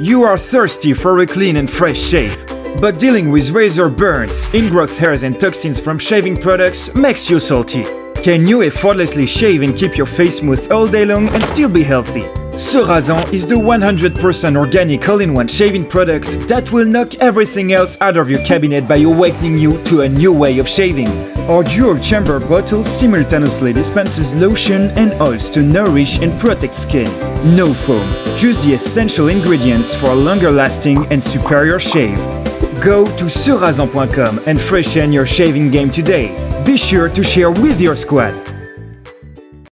You are thirsty for a clean and fresh shave. But dealing with razor burns, ingrowth hairs and toxins from shaving products makes you salty. Can you effortlessly shave and keep your face smooth all day long and still be healthy? Se Rasant is the 100% organic all-in-one shaving product that will knock everything else out of your cabinet by awakening you to a new way of shaving. Our dual chamber bottle simultaneously dispenses lotion and oils to nourish and protect skin. No foam, just the essential ingredients for a longer lasting and superior shave. Go to serasant.com and freshen your shaving game today. Be sure to share with your squad.